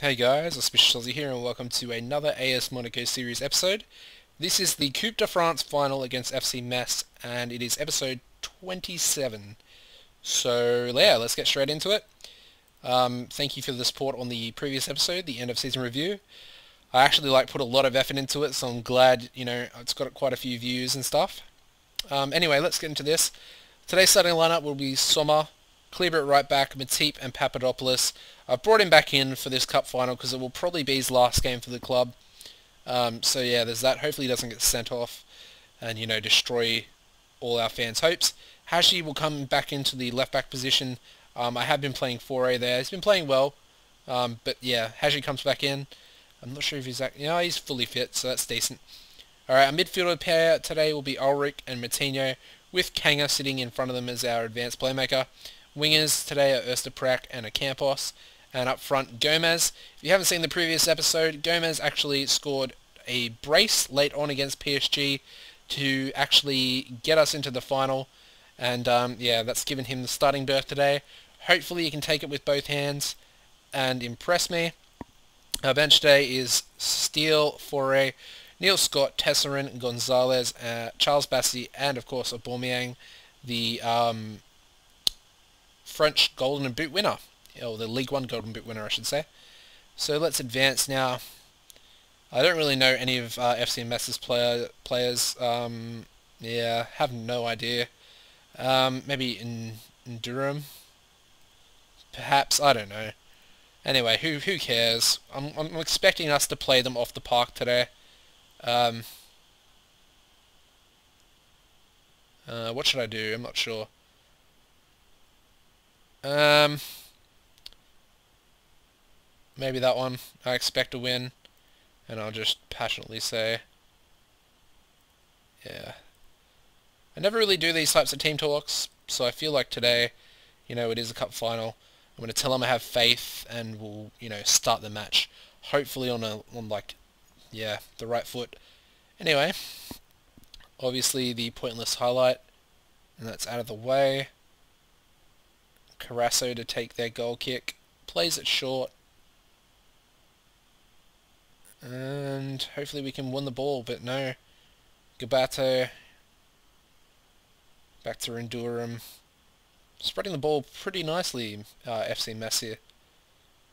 Hey guys, Auspicious here and welcome to another AS Monaco series episode. This is the Coupe de France final against FC Metz and it is episode 27. So yeah, let's get straight into it. Um, thank you for the support on the previous episode, the end of season review. I actually like put a lot of effort into it so I'm glad, you know, it's got quite a few views and stuff. Um, anyway, let's get into this. Today's starting lineup will be Sommer, Kleber at right back, Matip and Papadopoulos. I've brought him back in for this cup final because it will probably be his last game for the club. Um, so yeah, there's that. Hopefully he doesn't get sent off and, you know, destroy all our fans' hopes. Hashi will come back into the left back position. Um, I have been playing Foray there. He's been playing well. Um, but yeah, Hashi comes back in. I'm not sure if he's... You know, he's fully fit, so that's decent. Alright, our midfielder pair today will be Ulrich and Moutinho, with Kanga sitting in front of them as our advanced playmaker. Wingers today are Osterprak and Ocampos. And up front, Gomez. If you haven't seen the previous episode, Gomez actually scored a brace late on against PSG to actually get us into the final. And um, yeah, that's given him the starting berth today. Hopefully he can take it with both hands and impress me. Our bench today is Steele, Foray, Neil Scott, Tesserin, Gonzalez, uh, Charles Bassi, and of course Aubameyang, the um, French Golden Boot winner, or the League One Golden Boot winner, I should say. So let's advance now. I don't really know any of uh, FC Metz's player players. Um, yeah, have no idea. Um, maybe in, in Durham, perhaps. I don't know. Anyway, who who cares? I'm I'm expecting us to play them off the park today. Um, uh, what should I do? I'm not sure. Um, maybe that one. I expect a win, and I'll just passionately say, yeah. I never really do these types of team talks, so I feel like today, you know, it is a cup final. I'm going to tell them I have faith, and we'll, you know, start the match. Hopefully on a, on like, yeah, the right foot. Anyway, obviously the pointless highlight, and that's out of the way. Carasso to take their goal kick. Plays it short. And hopefully we can win the ball, but no. Gabato. Back to Rendurum. Spreading the ball pretty nicely, uh, FC Metz here.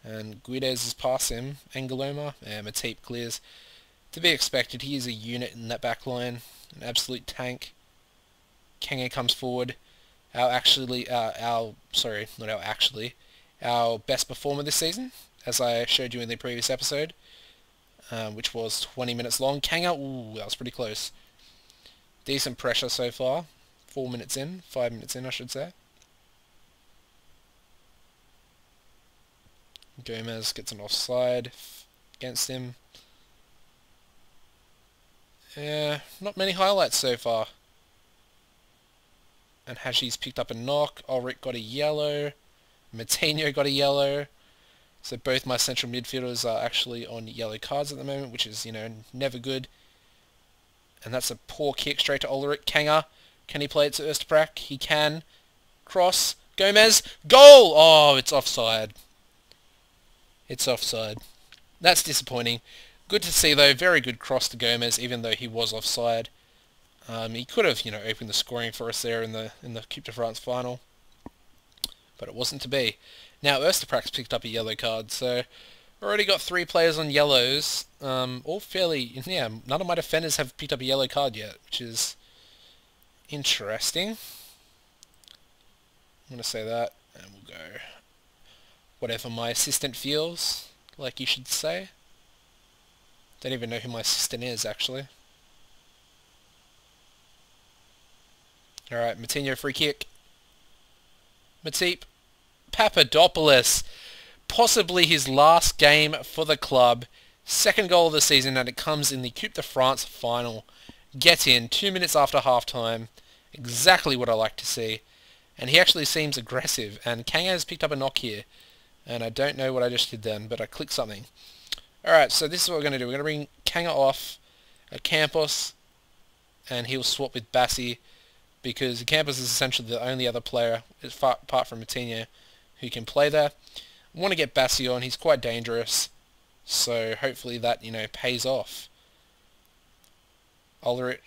And Guides is past him. Angeloma. And clears. To be expected, he is a unit in that back line. An absolute tank. Kanga comes forward our actually uh, our sorry not our actually our best performer this season as I showed you in the previous episode um, which was 20 minutes long. Kanga ooh that was pretty close. Decent pressure so far. Four minutes in five minutes in I should say. Gomez gets an offside against him. Yeah not many highlights so far and Hashi's picked up a knock. Ulrich got a yellow. Moutinho got a yellow. So both my central midfielders are actually on yellow cards at the moment, which is, you know, never good. And that's a poor kick straight to Ulrich. Kanga, can he play it to Osterprak? He can. Cross. Gomez. Goal! Oh, it's offside. It's offside. That's disappointing. Good to see, though. Very good cross to Gomez, even though he was offside. Um, he could have, you know, opened the scoring for us there in the in the Coupe de France final, but it wasn't to be. Now Osterprak's picked up a yellow card, so already got three players on yellows. Um, all fairly, yeah. None of my defenders have picked up a yellow card yet, which is interesting. I'm gonna say that, and we'll go whatever my assistant feels like you should say. Don't even know who my assistant is actually. Alright, Moutinho free kick. Matip. Papadopoulos. Possibly his last game for the club. Second goal of the season and it comes in the Coupe de France final. Get in, two minutes after half-time. Exactly what I like to see. And he actually seems aggressive. And Kanga has picked up a knock here. And I don't know what I just did then, but I clicked something. Alright, so this is what we're going to do. We're going to bring Kanga off at Campos. And he'll swap with Bassey because Campos is essentially the only other player, apart from Moutinho, who can play there. I want to get Bassey on. He's quite dangerous. So hopefully that, you know, pays off. Ulrich.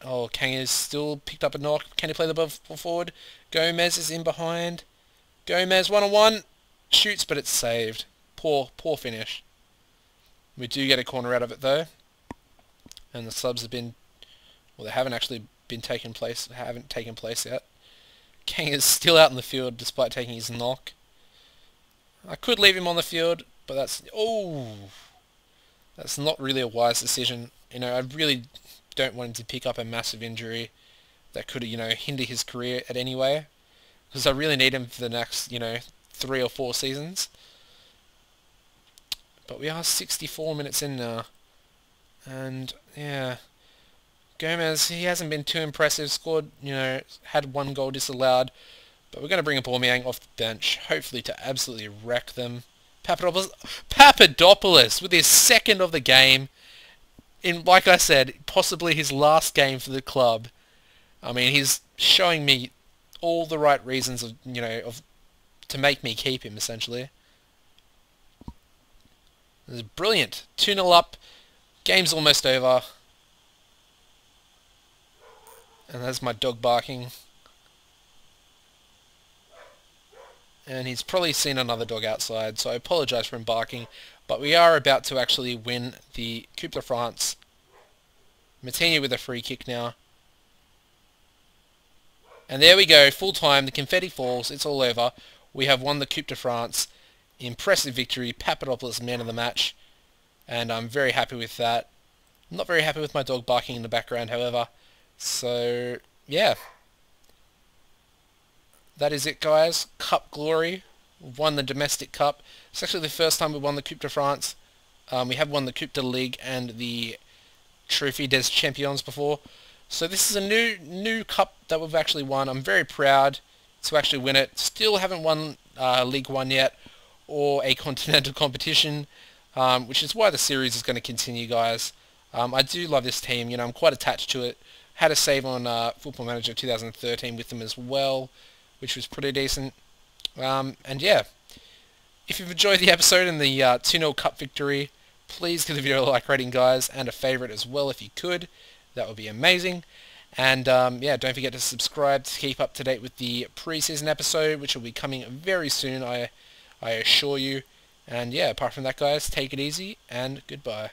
Oh, Kang is still picked up a knock. Can he play the ball forward? Gomez is in behind. Gomez one-on-one. Shoots, but it's saved. Poor, poor finish. We do get a corner out of it, though. And the subs have been... Well, they haven't actually been taken place. Haven't taken place yet. Kang is still out in the field despite taking his knock. I could leave him on the field, but that's... Oh! That's not really a wise decision. You know, I really don't want him to pick up a massive injury that could, you know, hinder his career at any way. Because I really need him for the next, you know, three or four seasons. But we are 64 minutes in now. And, yeah. Gomez, he hasn't been too impressive. Scored, you know, had one goal disallowed. But we're going to bring up Aubameyang off the bench, hopefully to absolutely wreck them. Papadopoulos, Papadopoulos with his second of the game. In, like I said, possibly his last game for the club. I mean, he's showing me all the right reasons of, you know, of to make me keep him, essentially. This is brilliant. 2-0 up. Game's almost over. And there's my dog barking. And he's probably seen another dog outside, so I apologise for him barking. But we are about to actually win the Coupe de France. Moutinho with a free kick now. And there we go, full time, the confetti falls, it's all over. We have won the Coupe de France. Impressive victory, Papadopoulos man of the match. And I'm very happy with that. not very happy with my dog barking in the background, however. So, yeah. That is it, guys. Cup glory. We've won the domestic cup. It's actually the first time we've won the Coupe de France. Um, we have won the Coupe de Ligue and the Trophée des Champions before. So this is a new new cup that we've actually won. I'm very proud to actually win it. Still haven't won uh, League One yet or a continental competition, um, which is why the series is going to continue, guys. Um, I do love this team. You know, I'm quite attached to it. Had a save on uh, Football Manager 2013 with them as well, which was pretty decent. Um, and yeah, if you've enjoyed the episode and the uh, 2-0 Cup victory, please give the video a like rating, guys, and a favorite as well if you could. That would be amazing. And um, yeah, don't forget to subscribe to keep up to date with the preseason episode, which will be coming very soon, I, I assure you. And yeah, apart from that, guys, take it easy and goodbye.